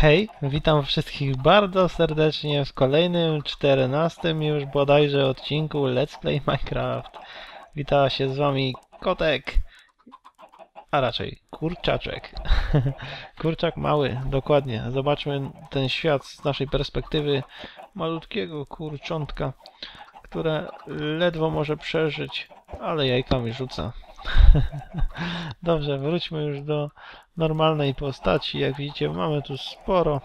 Hej, witam wszystkich bardzo serdecznie w kolejnym 14 już bodajże odcinku Let's Play Minecraft. Wita się z wami Kotek, a raczej Kurczaczek. Kurczak mały, dokładnie. Zobaczmy ten świat z naszej perspektywy malutkiego kurczątka, które ledwo może przeżyć, ale jajkami rzuca. Dobrze, wróćmy już do normalnej postaci. Jak widzicie, mamy tu sporo.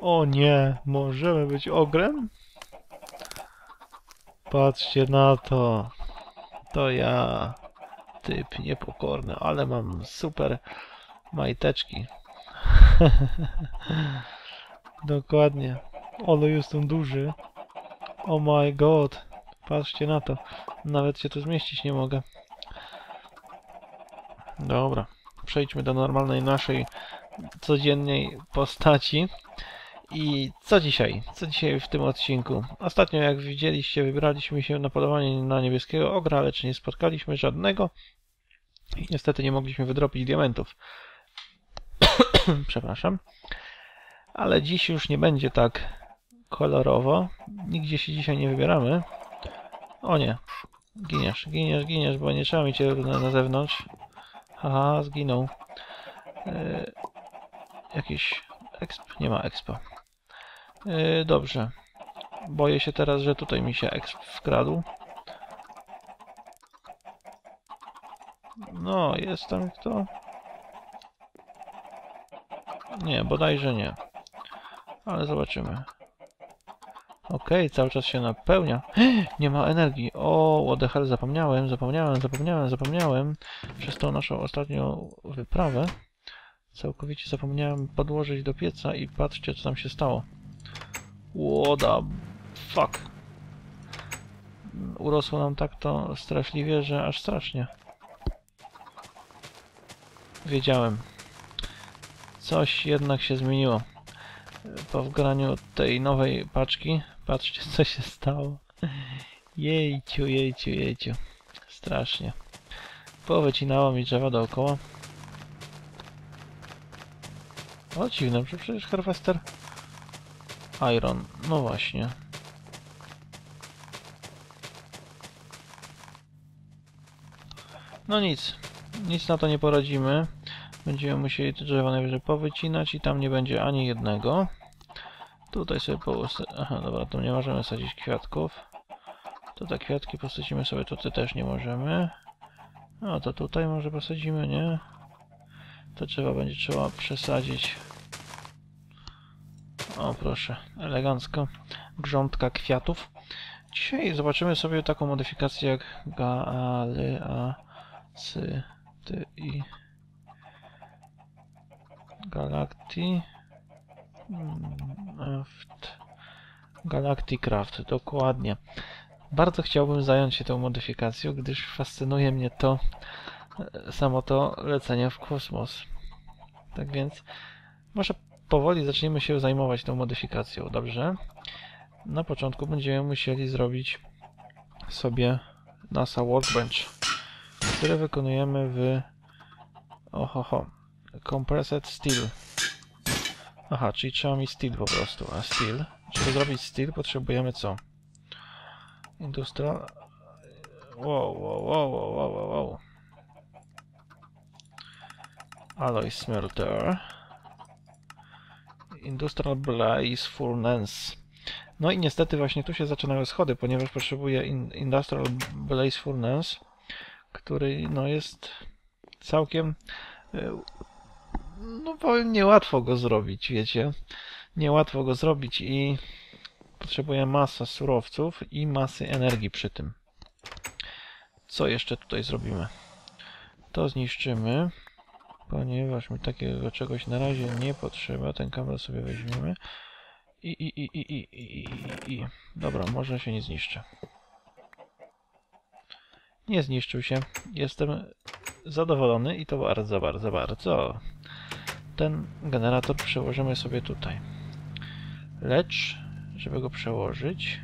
O nie, możemy być ogrem? Patrzcie na to. To ja. Typ niepokorny, ale mam super majteczki. Dokładnie. Ale jestem duży. Oh my god. Patrzcie na to. Nawet się tu zmieścić nie mogę. Dobra, przejdźmy do normalnej naszej codziennej postaci. I co dzisiaj? Co dzisiaj w tym odcinku? Ostatnio, jak widzieliście, wybraliśmy się na polowanie na niebieskiego ogra, lecz nie spotkaliśmy żadnego i niestety nie mogliśmy wydropić diamentów. Przepraszam. Ale dziś już nie będzie tak kolorowo. Nigdzie się dzisiaj nie wybieramy. O nie. Giniesz, giniesz, giniesz, bo nie trzeba mieć na, na zewnątrz. Haha, zginął. E, jakiś exp? Nie ma expa. E, dobrze. Boję się teraz, że tutaj mi się exp wkradł. No, jest tam kto? Nie, bodajże nie. Ale zobaczymy. Okej, okay, cały czas się napełnia. Nie ma energii. O, what the hell, zapomniałem, zapomniałem, zapomniałem, zapomniałem. Przez tą naszą ostatnią wyprawę całkowicie zapomniałem podłożyć do pieca i patrzcie, co tam się stało. The fuck. Urosło nam tak to straszliwie, że aż strasznie. Wiedziałem. Coś jednak się zmieniło po wgraniu tej nowej paczki. Patrzcie, co się stało. Jejciu, jejciu, jejciu. Strasznie. Powycinało mi drzewa dookoła. O, dziwne, przecież Harvester Iron. No właśnie. No nic. Nic na to nie poradzimy. Będziemy musieli te drzewa najwyżej powycinać i tam nie będzie ani jednego. Tutaj sobie połysy... Aha, dobra, tu nie możemy sadzić kwiatków. To te kwiatki posadzimy sobie tutaj też nie możemy. No to tutaj może posadzimy, nie? To drzewa będzie trzeba przesadzić. O proszę, elegancko. Grządka kwiatów. Dzisiaj zobaczymy sobie taką modyfikację jak Galy, a, sy, Galacti Galacticraft, dokładnie. Bardzo chciałbym zająć się tą modyfikacją, gdyż fascynuje mnie to e, samo to lecenie w kosmos. Tak więc może powoli zaczniemy się zajmować tą modyfikacją, dobrze? Na początku będziemy musieli zrobić sobie NASA Workbench, które wykonujemy w ohoho, Compressed Steel. Aha, czyli trzeba mi steel po prostu. A steel? Żeby zrobić steel potrzebujemy co? Industrial... Wow, wow, wow, wow, wow, wow. Alloy smelter. Industrial Blaze Furnace. No i niestety właśnie tu się zaczynają schody, ponieważ potrzebuję in Industrial Blaze Furnace, który no jest całkiem e, no powiem, niełatwo go zrobić, wiecie. Niełatwo go zrobić i potrzebuję masa surowców i masy energii przy tym. Co jeszcze tutaj zrobimy? To zniszczymy, ponieważ mi takiego czegoś na razie nie potrzeba. Ten kabel sobie weźmiemy. I, i, i, i, i, i, i. Dobra, może się nie zniszczy. Nie zniszczył się. Jestem zadowolony i to bardzo, bardzo, bardzo ten generator przełożymy sobie tutaj. Lecz, żeby go przełożyć,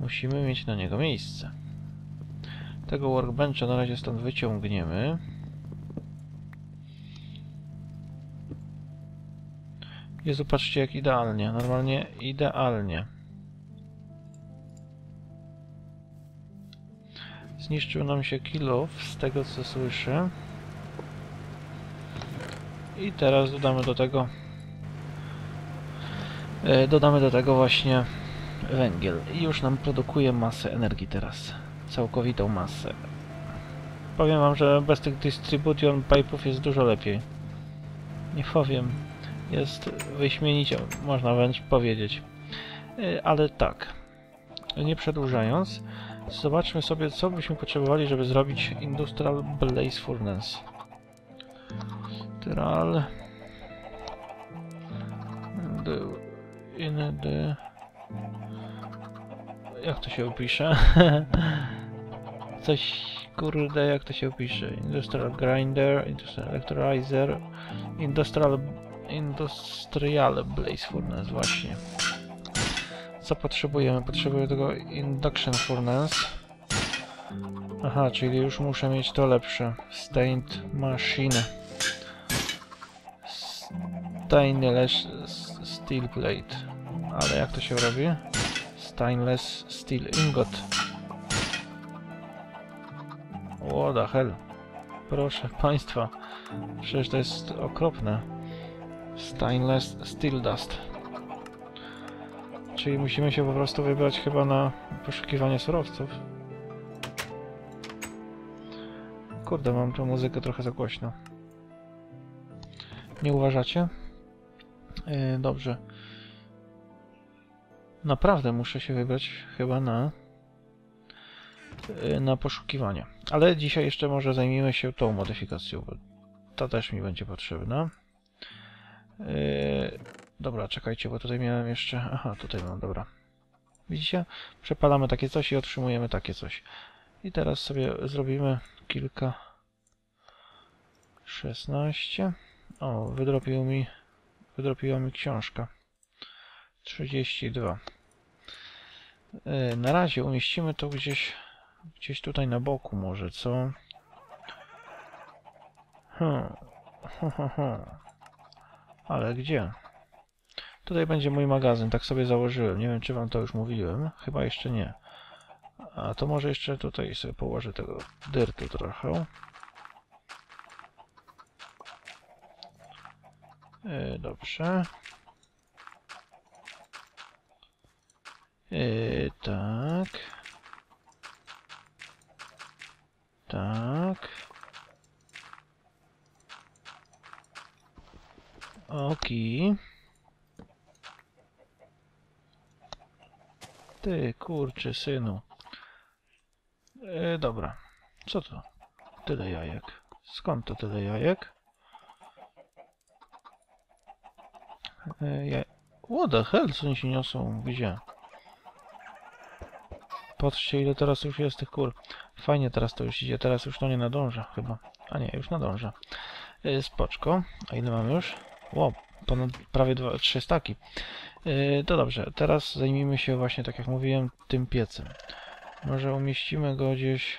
musimy mieć na niego miejsce. Tego workbencha na razie stąd wyciągniemy. Jezu, patrzcie jak idealnie. Normalnie idealnie. Zniszczył nam się kilof, z tego co słyszę. I teraz dodamy do tego... e, Dodamy do tego właśnie węgiel. I już nam produkuje masę energii teraz. Całkowitą masę. Powiem wam, że bez tych distribution pipe'ów jest dużo lepiej. Nie powiem. Jest wyśmienicie, można wręcz powiedzieć. E, Ale tak, nie przedłużając, zobaczmy sobie, co byśmy potrzebowali, żeby zrobić Industrial Blaze Furnace. Industrial... The, in the... Jak to się opisze? Coś, kurde, jak to się opisze? Industrial Grinder, Industrial Electrolyzer, Industrial Industrial Blaze Furnace, właśnie. Co potrzebujemy? Potrzebuję tego Induction Furnace. Aha, czyli już muszę mieć to lepsze. Stained Machine. Stainless Steel Plate. Ale jak to się robi? Stainless Steel Ingot. What the hell? Proszę Państwa. Przecież to jest okropne. Stainless Steel Dust. Czyli musimy się po prostu wybrać chyba na poszukiwanie surowców. Kurde, mam tą muzykę trochę za głośno. Nie uważacie? Yy, dobrze. Naprawdę muszę się wybrać chyba na yy, na poszukiwanie. Ale dzisiaj jeszcze może zajmiemy się tą modyfikacją, bo ta też mi będzie potrzebna. Yy, dobra, czekajcie, bo tutaj miałem jeszcze... Aha, tutaj mam, dobra. Widzicie? Przepalamy takie coś i otrzymujemy takie coś. I teraz sobie zrobimy kilka... 16. O, wydropił mi... Wydropiła mi książka. 32. Yy, na razie umieścimy to gdzieś... Gdzieś tutaj na boku może, co? Hmm. Ale gdzie? Tutaj będzie mój magazyn, tak sobie założyłem. Nie wiem, czy wam to już mówiłem. Chyba jeszcze nie. A to może jeszcze tutaj sobie położę tego dyrtu trochę. Yy, dobrze. Yy, tak. Tak. Oki. Ty, kurczy synu. E, dobra. Co to? Tyle jajek. Skąd to tyle jajek? E, ja... What the hell, co oni się niosą? Gdzie? Patrzcie, ile teraz już jest tych kur. Fajnie teraz to już idzie. Teraz już to nie nadąża chyba. A nie, już nadąża. E, spoczko. A ile mam już? Ło, ponad prawie 2, 3 staki. Yy, to dobrze, teraz zajmijmy się właśnie, tak jak mówiłem, tym piecem. Może umieścimy go gdzieś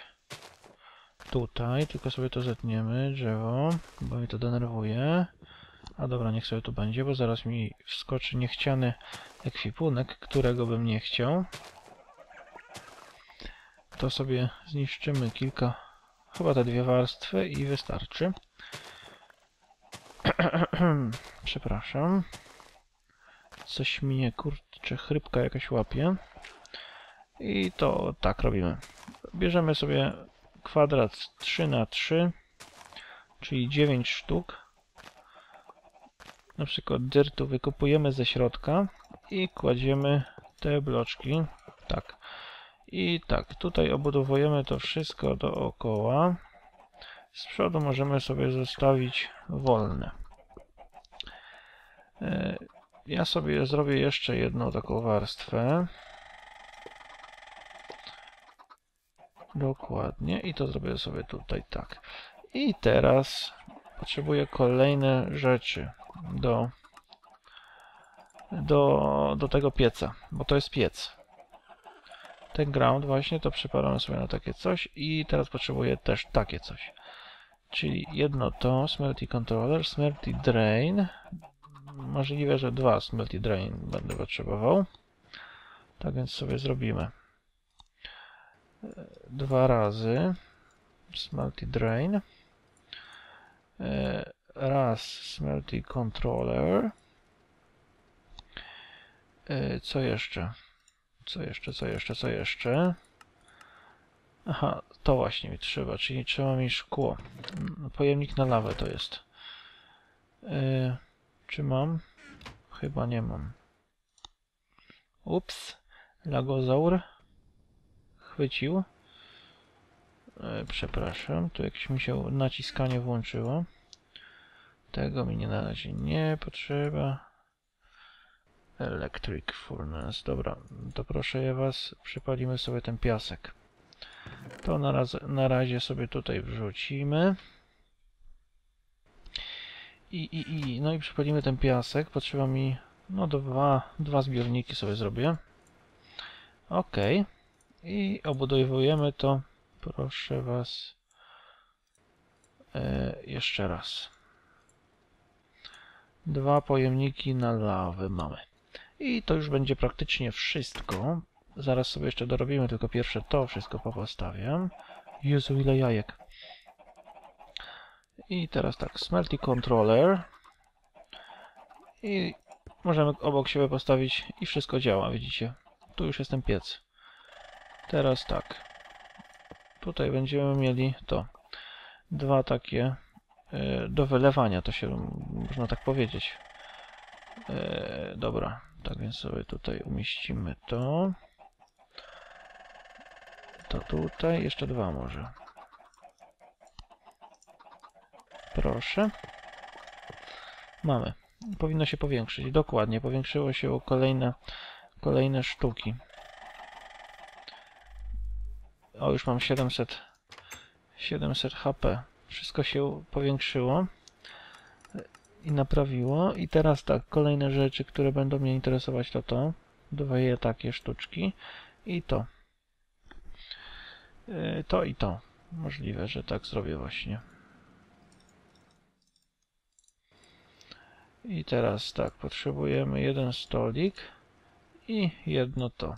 tutaj, tylko sobie to zetniemy, drzewo, bo mnie to denerwuje. A dobra, niech sobie tu będzie, bo zaraz mi wskoczy niechciany ekwipunek, którego bym nie chciał. To sobie zniszczymy kilka, chyba te dwie warstwy i wystarczy. Przepraszam. Coś mnie, kurczę, chrypka jakaś łapie. I to tak robimy. Bierzemy sobie kwadrat 3 na 3 czyli 9 sztuk. Na przykład dyrtu wykopujemy ze środka i kładziemy te bloczki. Tak. I tak, tutaj obudowujemy to wszystko dookoła. Z przodu możemy sobie zostawić wolne. E, ja sobie zrobię jeszcze jedną taką warstwę. Dokładnie. I to zrobię sobie tutaj tak. I teraz potrzebuję kolejne rzeczy do, do, do tego pieca, bo to jest piec. Ten ground właśnie to przypalam sobie na takie coś i teraz potrzebuję też takie coś. Czyli jedno to, Smelty Controller, Smelty Drain, możliwe, że dwa Smelty Drain będę potrzebował. Tak więc sobie zrobimy. E, Dwa razy Smelty Drain. E, Raz Smelty Controller. E, Co jeszcze? Co jeszcze, co jeszcze, co jeszcze? Aha, to właśnie mi trzeba, czyli trzeba mi szkło. Mm, Pojemnik na lawę to jest. Yy, czy mam? Chyba nie mam. Ups, lagozaur chwycił. Yy, przepraszam, tu jakieś mi się naciskanie włączyło. Tego mi nie na razie nie potrzeba. Electric Furnace. Dobra, to proszę ja was, przypalimy sobie ten piasek. To na, raz, na razie sobie tutaj wrzucimy. I, i, i, no i przypalimy ten piasek. Potrzeba mi, no dwa, dwa zbiorniki sobie zrobię. Ok. I obudowujemy to, proszę was, e, jeszcze raz. Dwa pojemniki na lawę mamy. I to już będzie praktycznie wszystko. Zaraz sobie jeszcze dorobimy, tylko pierwsze to wszystko popostawiam. Jezu, ile jajek. I teraz tak, Smelty Controller. I możemy obok siebie postawić i wszystko działa, widzicie. Tu już jest ten piec. Teraz tak. Tutaj będziemy mieli to. Dwa takie do wylewania, to się można tak powiedzieć. E, dobra, tak więc sobie tutaj umieścimy to. To tutaj, jeszcze dwa może. Proszę. Mamy. Powinno się powiększyć. Dokładnie, powiększyło się o kolejne, kolejne sztuki. O, już mam 700, 700 HP. Wszystko się powiększyło i naprawiło. I teraz tak, kolejne rzeczy, które będą mnie interesować to to. Dwie takie sztuczki i to. Yy, To i to. Możliwe, że tak zrobię właśnie. I teraz tak, potrzebujemy jeden stolik i jedno to.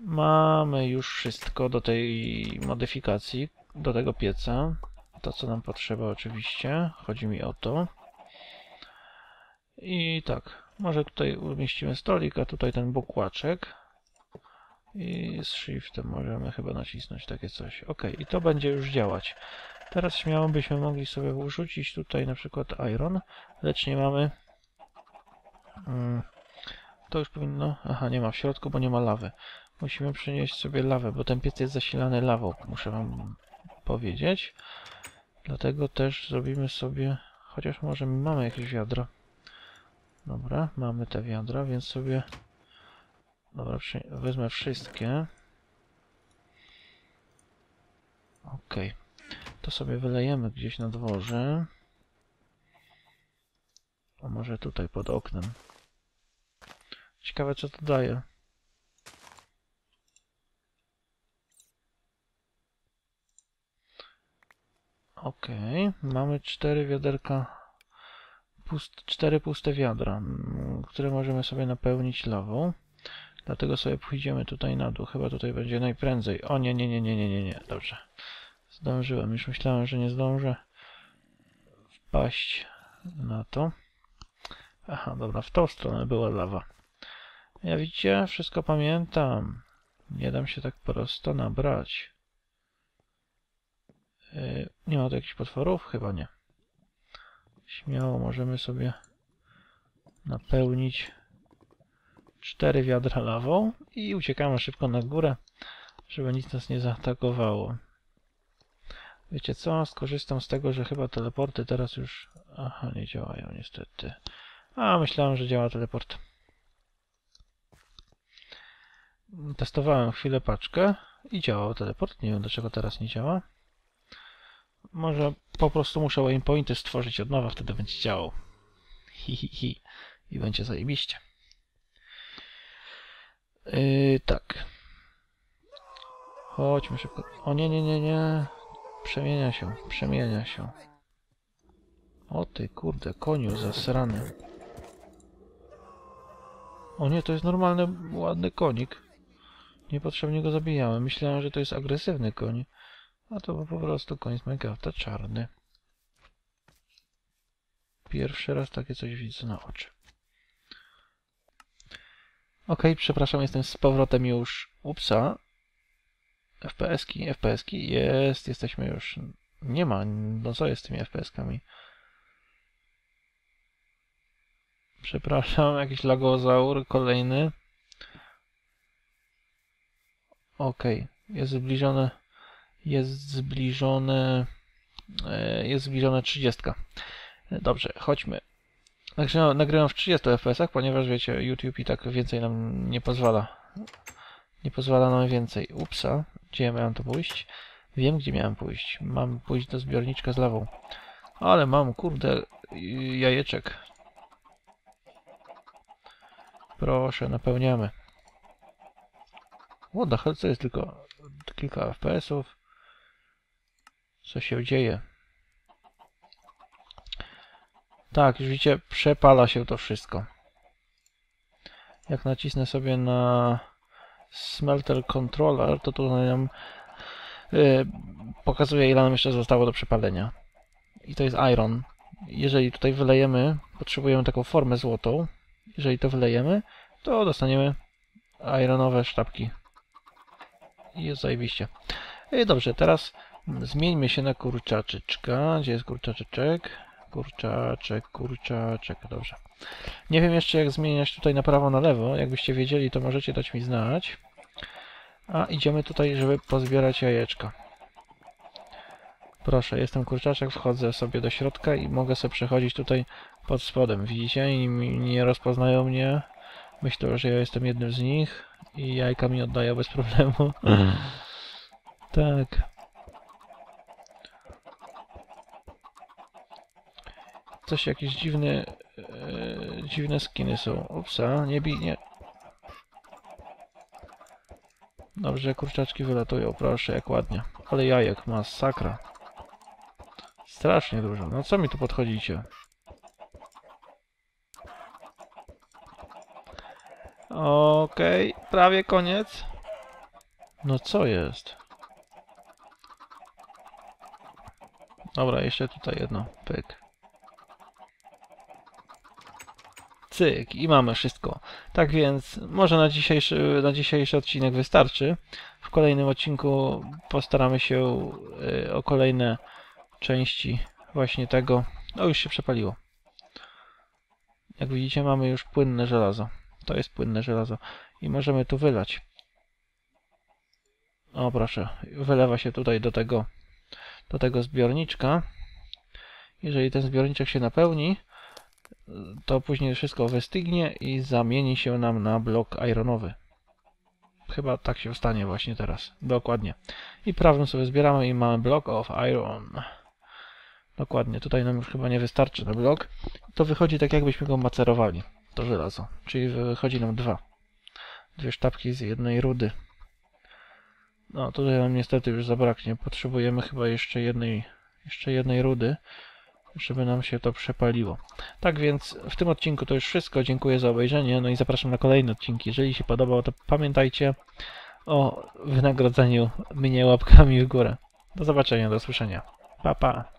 Mamy już wszystko do tej modyfikacji, do tego pieca. To, co nam potrzeba oczywiście. Chodzi mi o to. I tak, może tutaj umieścimy stolik, a tutaj ten bukłaczek. I z shiftem możemy chyba nacisnąć takie coś. Ok, i to będzie już działać. Teraz śmiało byśmy mogli sobie wrzucić tutaj na przykład iron, lecz nie mamy. Mm, to już powinno. Aha, nie ma w środku, bo nie ma lawy. Musimy przynieść sobie lawę, bo ten piec jest zasilany lawą, muszę wam powiedzieć. Dlatego też zrobimy sobie. Chociaż może mamy jakieś wiadro. Dobra, mamy te wiadra, więc sobie. Dobra, wezmę wszystkie. Okay. To sobie wylejemy gdzieś na dworze. A może tutaj pod oknem. Ciekawe co to daje. Ok, mamy cztery wiaderka, pust, cztery puste wiadra, które możemy sobie napełnić lawą. Dlatego sobie pójdziemy tutaj na dół. Chyba tutaj będzie najprędzej. O nie, nie, nie, nie, nie, nie, nie. Dobrze. Zdążyłem. Już myślałem, że nie zdążę wpaść na to. Aha, dobra, w tą stronę była lawa. Ja widzicie, wszystko pamiętam. Nie dam się tak prosto nabrać. Yy, nie ma tu jakichś potworów? Chyba nie. Śmiało możemy sobie napełnić cztery wiadra lawą i uciekamy szybko na górę, żeby nic nas nie zaatakowało. Wiecie co? Skorzystam z tego, że chyba teleporty teraz już... Aha, nie działają niestety. A, myślałem, że działa teleport. Testowałem chwilę paczkę i działał teleport. Nie wiem dlaczego teraz nie działa. Może po prostu muszę waypointy stworzyć od nowa, wtedy będzie działał. Hi, hi, hi. I będzie zajebiście. Yy, tak. Chodźmy szybko. O nie, nie, nie, nie. Przemienia się, przemienia się. O ty kurde, koniu zasrany. O nie, to jest normalny, ładny konik. Niepotrzebnie go zabijałem. Myślałem, że to jest agresywny koń. A to po prostu koń z Minecrafta czarny. Pierwszy raz takie coś widzę na oczy. Ok, przepraszam, jestem z powrotem już. Upsa. FPS-ki, FPS-ki. Jest, jesteśmy już. Nie ma, no co jest z tymi FPS-kami? Przepraszam, jakiś lagozaur kolejny. Ok, jest zbliżone. Jest zbliżone. e, Jest zbliżone 30. Dobrze, chodźmy. Nagrywam, nagrywam w 30 fps, ponieważ wiecie, YouTube i tak więcej nam nie pozwala. Nie pozwala nam więcej. Upsa, gdzie ja miałem to pójść? Wiem, gdzie miałem pójść. Mam pójść do zbiorniczka z lawą. Ale mam, kurde, jajeczek. Proszę, napełniamy. What the hell, co jest tylko kilka FPS-ów? Co się dzieje? Tak, już widzicie, przepala się to wszystko. Jak nacisnę sobie na Smelter Controller, to tutaj nam yy, pokazuje, ile nam jeszcze zostało do przepalenia. I to jest Iron. Jeżeli tutaj wylejemy, potrzebujemy taką formę złotą. Jeżeli to wylejemy, to dostaniemy ironowe sztabki. Jest zajebiście. I dobrze, teraz zmieńmy się na kurczaczyczka. Gdzie jest kurczaczyczek? Kurczaczek, kurczaczek, dobrze. Nie wiem jeszcze jak zmieniać tutaj na prawo, na lewo. Jakbyście wiedzieli, to możecie dać mi znać. A idziemy tutaj, żeby pozbierać jajeczka. Proszę, jestem kurczaczek, wchodzę sobie do środka i mogę sobie przechodzić tutaj pod spodem. Widzicie? I nie rozpoznają mnie. Myślę, że ja jestem jednym z nich i jajka mi oddają bez problemu. tak. Coś, jakieś dziwne, e, dziwne skiny są. Upsa, nie bij, nie. Dobrze, kurczaczki wylatują, proszę, jak ładnie. Ale jajek, masakra. Strasznie dużo. No co mi tu podchodzicie? Okej, okay, prawie koniec. No co jest? Dobra, jeszcze tutaj jedno. Pyk. Cyk i mamy wszystko. Tak więc może na dzisiejszy, na dzisiejszy odcinek wystarczy. W kolejnym odcinku postaramy się y, o kolejne części właśnie tego. O, już się przepaliło. Jak widzicie mamy już płynne żelazo. To jest płynne żelazo. I możemy tu wylać. O proszę, wylewa się tutaj do tego, do tego zbiorniczka. Jeżeli ten zbiorniczek się napełni, to później wszystko wystygnie i zamieni się nam na blok ironowy. Chyba tak się stanie właśnie teraz. Dokładnie. I prawym sobie zbieramy i mamy block of iron. Dokładnie. Tutaj nam już chyba nie wystarczy na blok. To wychodzi tak jakbyśmy go macerowali. To żelazo. Czyli wychodzi nam dwa. Dwie sztabki z jednej rudy. No tutaj nam niestety już zabraknie. Potrzebujemy chyba jeszcze jednej, jeszcze jednej rudy żeby nam się to przepaliło. Tak więc w tym odcinku to już wszystko. Dziękuję za obejrzenie, no i zapraszam na kolejne odcinki. Jeżeli się podobało, to pamiętajcie o wynagrodzeniu mnie łapkami w górę. Do zobaczenia, do usłyszenia. Pa, pa.